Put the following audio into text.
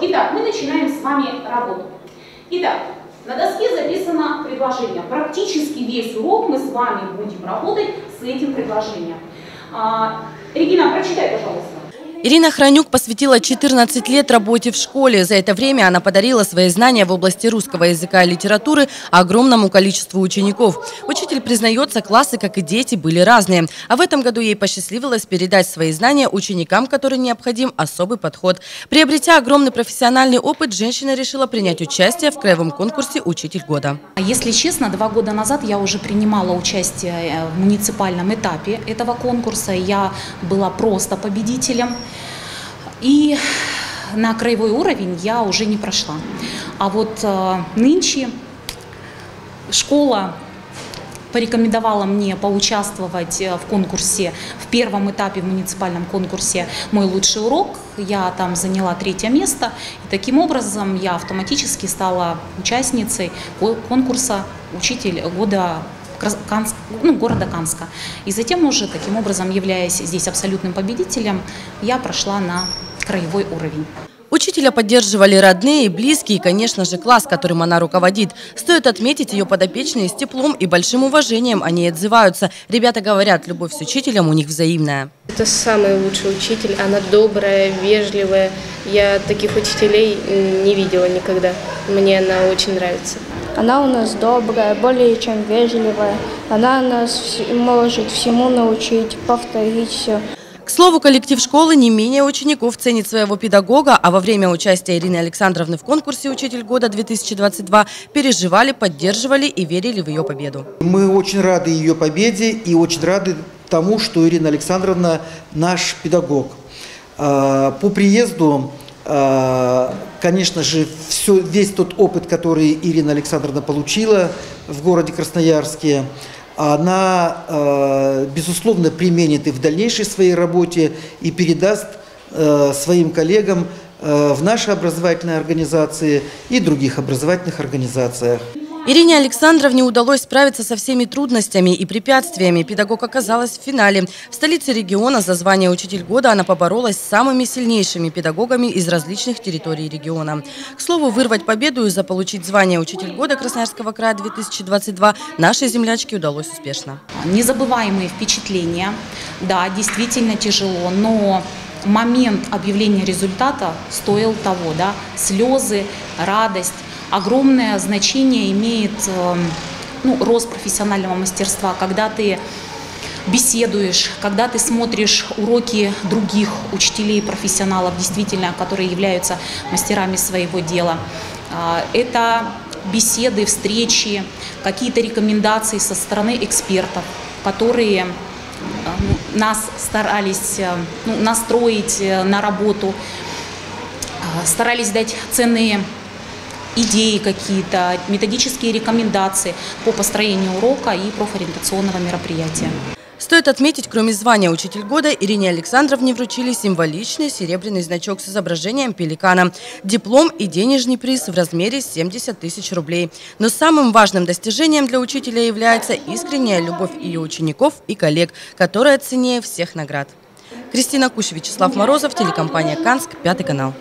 Итак, мы начинаем с вами работу. Итак, на доске записано предложение. Практически весь урок мы с вами будем работать с этим предложением. А, Регина, прочитай, пожалуйста. Ирина Хранюк посвятила 14 лет работе в школе. За это время она подарила свои знания в области русского языка и литературы огромному количеству учеников. Учитель признается, классы, как и дети, были разные. А в этом году ей посчастливилось передать свои знания ученикам, которым необходим особый подход. Приобретя огромный профессиональный опыт, женщина решила принять участие в краевом конкурсе «Учитель года». Если честно, два года назад я уже принимала участие э, в муниципальном этапе этого конкурса. Я была просто победителем. И на краевой уровень я уже не прошла. А вот э, нынче школа порекомендовала мне поучаствовать э, в конкурсе, в первом этапе в муниципальном конкурсе «Мой лучший урок». Я там заняла третье место. И таким образом я автоматически стала участницей конкурса «Учитель года Канск, ну, города Канска. И затем уже, таким образом, являясь здесь абсолютным победителем, я прошла на краевой уровень. Учителя поддерживали родные и близкие, и, конечно же, класс, которым она руководит. Стоит отметить, ее подопечные с теплом и большим уважением они отзываются. Ребята говорят, любовь с учителем у них взаимная. Это самый лучший учитель. Она добрая, вежливая. Я таких учителей не видела никогда. Мне она очень нравится. Она у нас добрая, более чем вежливая. Она нас может всему научить, повторить все. К слову, коллектив школы не менее учеников ценит своего педагога, а во время участия Ирины Александровны в конкурсе «Учитель года-2022» переживали, поддерживали и верили в ее победу. Мы очень рады ее победе и очень рады тому, что Ирина Александровна наш педагог. А, по приезду, а, конечно же, все, весь тот опыт, который Ирина Александровна получила в городе Красноярске, она, э, безусловно, применит и в дальнейшей своей работе и передаст э, своим коллегам э, в нашей образовательной организации и других образовательных организациях. Ирине Александровне удалось справиться со всеми трудностями и препятствиями. Педагог оказалась в финале. В столице региона за звание «Учитель года» она поборолась с самыми сильнейшими педагогами из различных территорий региона. К слову, вырвать победу и заполучить звание «Учитель года» Красноярского края-2022 нашей землячке удалось успешно. Незабываемые впечатления. Да, действительно тяжело, но момент объявления результата стоил того. Да? Слезы, радость огромное значение имеет эм, ну, рост профессионального мастерства, когда ты беседуешь, когда ты смотришь уроки других учителей, профессионалов, действительно, которые являются мастерами своего дела. А, это беседы, встречи, какие-то рекомендации со стороны экспертов, которые э, нас старались э, ну, настроить э, на работу, старались дать ценные идеи какие-то, методические рекомендации по построению урока и профориентационного мероприятия. Стоит отметить, кроме звания «Учитель года», Ирине Александровне вручили символичный серебряный значок с изображением пеликана, диплом и денежный приз в размере 70 тысяч рублей. Но самым важным достижением для учителя является искренняя любовь ее учеников и коллег, которая ценнее всех наград. Кристина Куш, Вячеслав Морозов, телекомпания «Канск», Пятый канал.